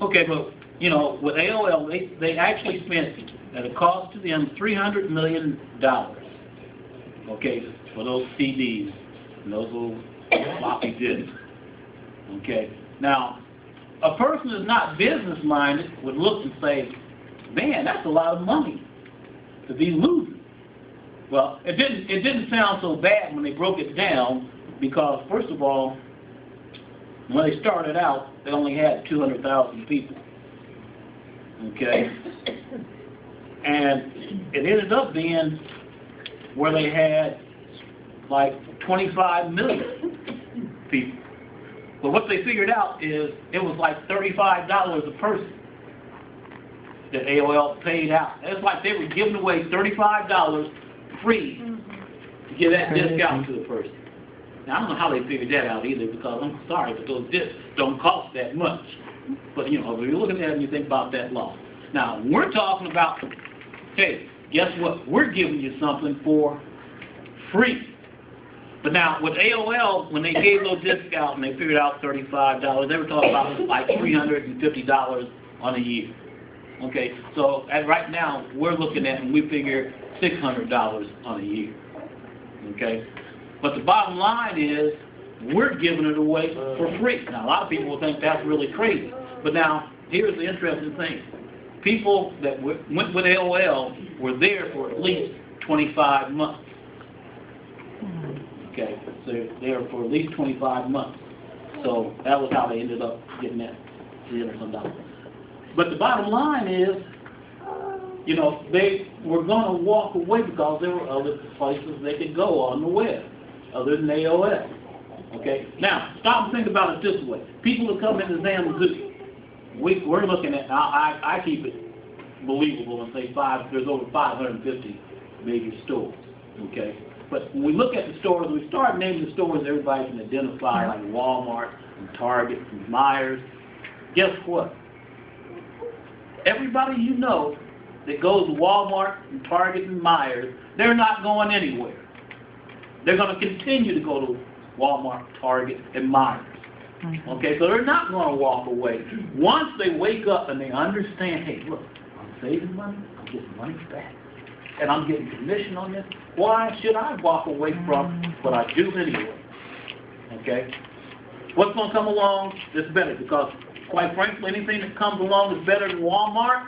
Okay, but, you know, with AOL, they, they actually spent, at a cost to them, three hundred million dollars. Okay, for those CDs and those little floppy disks. Okay, now, a person who's not business-minded would look and say, man, that's a lot of money to be losing. Well, it didn't, it didn't sound so bad when they broke it down, because first of all, when they started out, they only had two hundred thousand people. Okay? And it ended up being where they had like twenty-five million people. But what they figured out is it was like thirty-five dollars a person that AOL paid out. It's like they were giving away thirty-five dollars free to give that discount to the person. Now, I don't know how they figured that out either, because I'm sorry, but those discs don't cost that much. But, you know, if you're looking at it and you think about that law. Now, we're talking about, hey, guess what? We're giving you something for free. But now, with AOL, when they gave those discs out and they figured out $35, they were talking about like $350 on a year. Okay, so at right now, we're looking at, and we figure $600 on a year. Okay? But the bottom line is, we're giving it away for free. Now, a lot of people will think that's really crazy. But now, here's the interesting thing. People that went with AOL were there for at least 25 months. Okay, so they're there for at least 25 months. So that was how they ended up getting that 300 some dollars. But the bottom line is, you know, they were going to walk away because there were other places they could go on the web other than AOL. Okay? Now, stop and think about it this way. People who come into ZamZuu, we, we're looking at, I, I, I keep it believable and say five, there's over 550 major stores. Okay? But when we look at the stores, we start naming the stores everybody can identify, like Walmart and Target and Meijers. Guess what? Everybody you know that goes to Walmart and Target and Meijers, they're not going anywhere. They're going to continue to go to Walmart, Target, and Meijers. Mm-hmm. Okay, so they're not going to walk away. Once they wake up and they understand, hey, look, I'm saving money, I'm getting money back, and I'm getting commission on this, why should I walk away from mm-hmm. what I do anyway? Okay? What's going to come along that's better? Because, quite frankly, anything that comes along that's better than Walmart,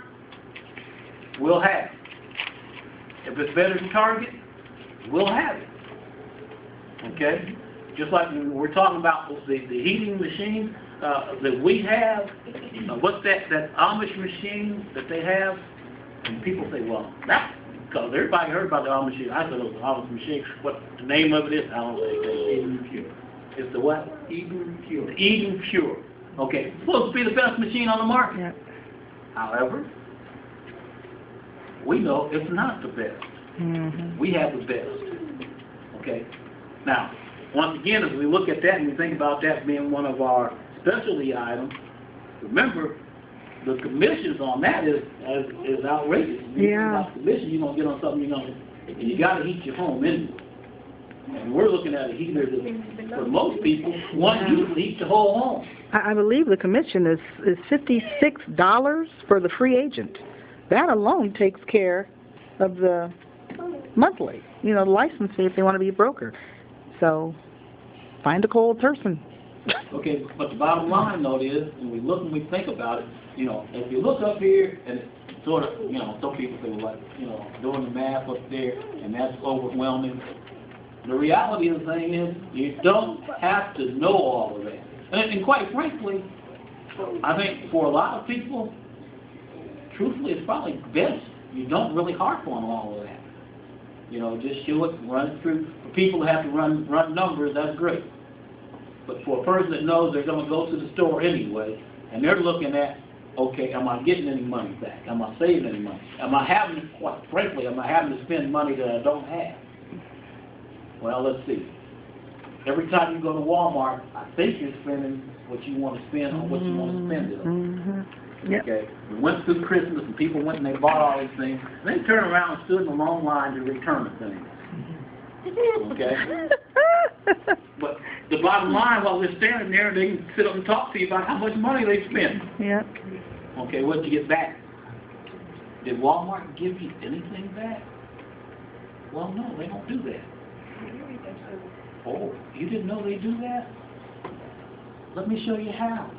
we'll have it. If it's better than Target, we'll have it. Okay? Just like we're talking about the, the heating machine uh, that we have, uh, what's that, that Amish machine that they have? And people say, well, that's because everybody heard about the Amish machine. I said it was an Amish machine. What the name of it is, I don't know. It's Eden Pure. It's the what? Eden Pure. The Eden Pure. Okay. It's supposed to be the best machine on the market. Yep. However, we know it's not the best. Mhm. We have the best. Okay? Now, once again, as we look at that and we think about that being one of our specialty items, remember, the commissions on that is, is, is outrageous. You Yeah. about Commission, you're gonna get on something, you know, and you gotta heat your home anyway. And we're looking at a heater that, for most people, one heat heats the whole home. I, I believe the commission is, is fifty-six dollars for the free agent. That alone takes care of the monthly, you know, the license fee if they want to be a broker. So, find a cold person. Okay, but the bottom line though is, when we look and we think about it, you know, if you look up here and sort of, you know, some people say, like, you know, doing the math up there and that's overwhelming. The reality of the thing is, you don't have to know all of that. And, and quite frankly, I think for a lot of people, truthfully, it's probably best you don't really harp on all of that. You know, just show it, run it through. For people that have to run run numbers, that's great. But for a person that knows they're going to go to the store anyway, and they're looking at, okay, am I getting any money back? Am I saving any money? Am I having, quite frankly, am I having to spend money that I don't have? Well, let's see. Every time you go to Walmart, I think you're spending what you want to spend on what you want to spend it on. Mm-hmm. Yep. Okay, we went through Christmas and people went and they bought all these things, they turned around and stood in a long line to return the things. Okay? But the bottom line, while they're standing there, they can sit up and talk to you about how much money they spent. yeah. Okay, what'd you get back? Did Walmart give you anything back? Well, no, they don't do that. Oh, you didn't know they do that? Let me show you how.